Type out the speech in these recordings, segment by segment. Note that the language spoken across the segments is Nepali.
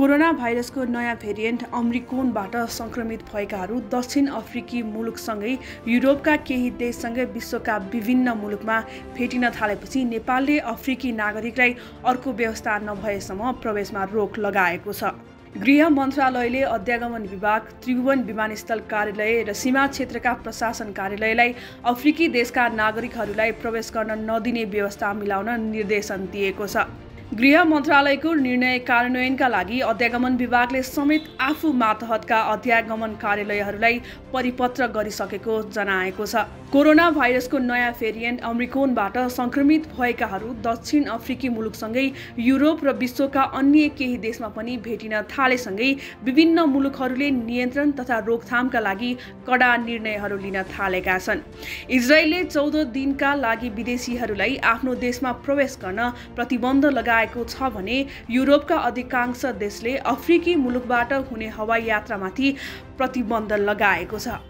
कोरोना भाइरसको नयाँ भेरिएन्ट अम्रिकोनबाट सङ्क्रमित भएकाहरू दक्षिण अफ्रिकी मुलुकसँगै युरोपका केही देशसँगै विश्वका विभिन्न मुलुकमा भेटिन थालेपछि नेपालले अफ्रिकी नागरिकलाई अर्को व्यवस्था नभएसम्म प्रवेशमा रोक लगाएको छ। गृह मन्त्रालयले अध्यागमन विभाग त्रिभुवन विमानस्थल कार्यालय र सीमा क्षेत्रका प्रशासन कार्यालयलाई अफ्रिकी देशका नागरिकहरूलाई प्रवेश गर्न नदिने व्यवस्था मिलाउन निर्देशन दिएको छ। गृह मन्त्रालयको निर्णय कार्यान्वयनका लागि अध्यागमन विभागले समेत आफू मातहतका अध्यागमन कार्यालयहरूलाई परिपत्र गरिसकेको जनाएको छ। कोरोना भाइरसको नयाँ भेरिएन्ट अम्रिकोनबाट सङ्क्रमित भएकाहरू दक्षिण अफ्रिकी मुलुकसँगै युरोप र विश्वका अन्य केही देशमा पनि भेटिन थालेसँगै विभिन्न मुलुकहरूले नियन्त्रण तथा रोकथामका लागि कडा निर्णयहरू लिन थालेका छन्। इजरायलले चौध दिनका लागि विदेशीहरूलाई आफ्नो देशमा प्रवेश गर्न प्रतिबन्ध लगाए लगाएको छ भने युरोपका अधिकांश देशले अफ्रिकी मुलुकबाट हुने हवाई यात्रामाथि प्रतिबन्ध लगाएको छ।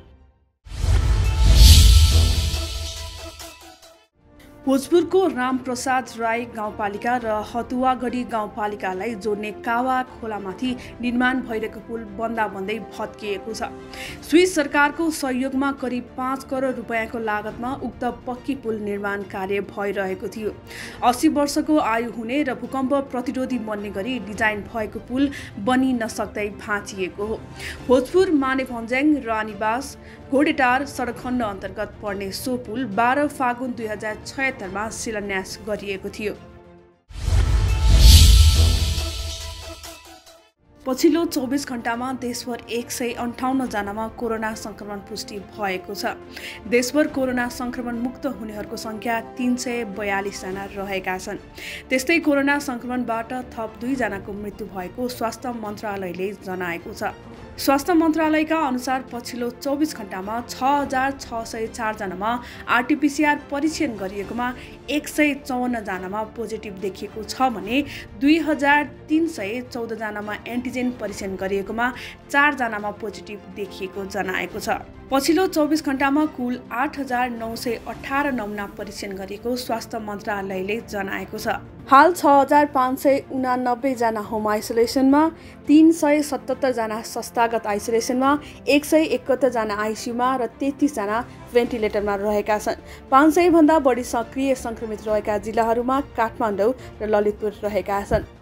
भोजपुरको रामप्रसाद राई गाउँपालिका र हतुवागढी गाउँपालिकालाई जोड्ने कावा खोलामाथि निर्माण भइरहेको पुल बन्दा बन्दै भत्किएको छ। स्विस सरकारको सहयोगमा करिब पाँच करोड रुपियाँको लागतमा उक्त पक्की पुल निर्माण कार्य भइरहेको थियो। अस्सी वर्षको आयु हुने र भूकम्प प्रतिरोधी बन्ने गरी डिजाइन भएको पुल बनि नसक्दै भाँचिएको हो। भोजपुर माने भन्ज्याङ रानीबास घोडेटार सडक खण्ड अन्तर्गत पर्ने सो पुल बाह्र फागुन दुई हजार छयत्तरमा शिलान्यास गरिएको थियो। पछिल्लो चौबिस घन्टामा देशभर एक सय अन्ठाउन्नजनामा कोरोना सङ्क्रमण पुष्टि भएको छ। देशभर कोरोना सङ्क्रमण मुक्त हुनेहरूको सङ्ख्या तिन सय बयालिसजना रहेका छन्। त्यस्तै कोरोना सङ्क्रमणबाट थप दुईजनाको मृत्यु भएको स्वास्थ्य मन्त्रालयले जनाएको छ। स्वास्थ्य मन्त्रालयका अनुसार पछिल्लो चौबिस घन्टामा छ हजार छ सय चारजनामा आरटिपिसिआर परीक्षण गरिएकोमा एक सय चौवन्नजनामा पोजिटिभ देखिएको छ भने दुई हजार तिन सय चौधजनामा एन्टिजेन परीक्षण गरिएकोमा चारजनामा पोजिटिभ देखिएको जनाएको छ। पछिल्लो चौबिस घन्टामा कुल आठ हजार नौ सय अठार नमुना परीक्षण गरिएको स्वास्थ्य मन्त्रालयले जनाएको छ। हाल छ हजार पाँच सय उनानब्बेजना होम आइसोलेसनमा तिन सय सतहत्तरजना संस्थागत आइसोलेसनमा एक सय एकहत्तरजना आइसियुमा र तेत्तिसजना भेन्टिलेटरमा रहेका छन्। पाँच सयभन्दा बढी सक्रिय सङ्क्रमित रहेका जिल्लाहरूमा काठमाडौँ र ललितपुर रहेका छन्।